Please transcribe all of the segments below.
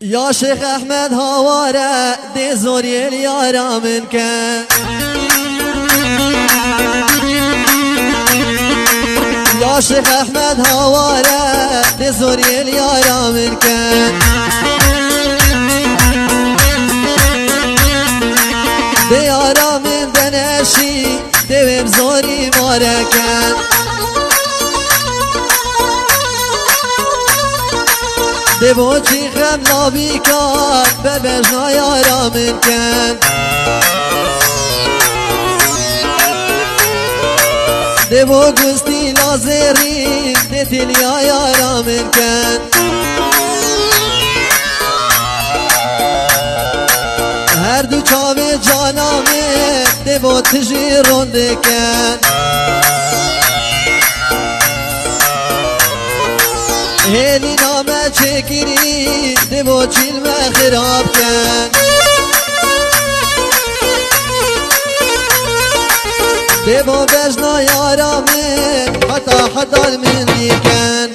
يا شيخ أحمد هوارة دي زوري اليارة منك. يا شيخ أحمد هوارة دي زوري اليارة منك. دي يارة من دناشي دي بزوري ماركان دیو چی خم لابی کن به بجنا یارا من کن دیو گستی لازری دی تلیا یارا من کن هر دو چاوه جانامه دیو تجی رونده کن هلی چکری دیو چیل خراب کن دیو بجنا یارامه حتا حتا من دیکن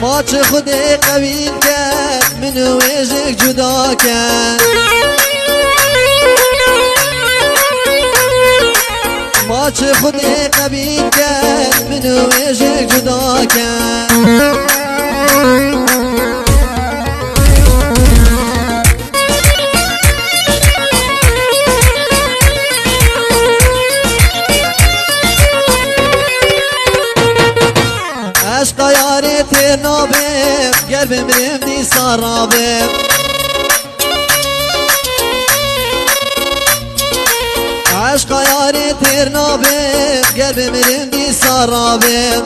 ما چه خود قویل کرد منو ویژک جدا کرد. ما چه خود قبیل کرد منو ویژک جدا کرد عشق یاری تیر نابه گر بمرم دی سرابه عشق یاری تیر نابه گر بمرم الغرابة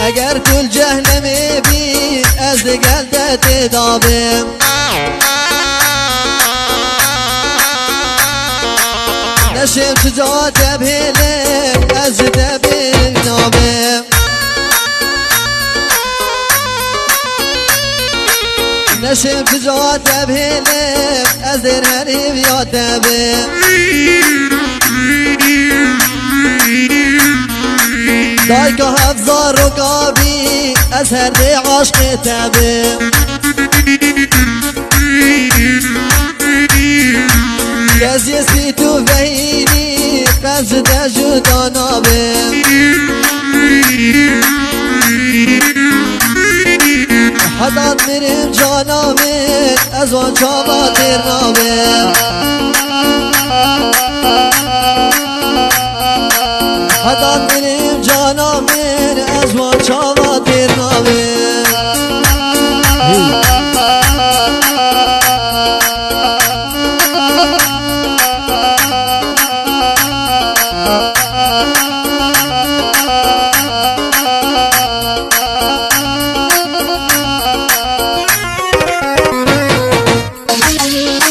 اگر كل جهنمي بي از قلده تدابي نشم شجاعة بهلك از دبي شجاع تبهیله از در هریم یا تبه دای که هفزار و کابی از هر دی عشق تبه کس یسی تو فهیمی قبض تجدا نابه. حداد میریم جانامه از آن چاوا تیر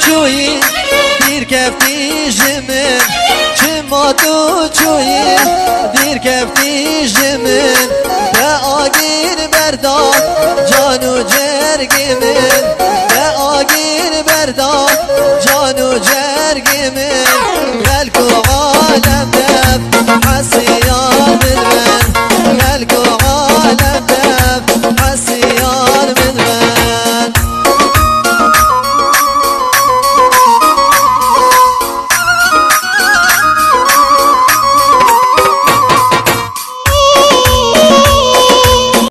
çuyi bir keftijimin Çima tu çuyi bir keftijimin Ve agir berdan جانو جرگمن به آگیر بردار جانو جرگمن بلکو عالم دب حس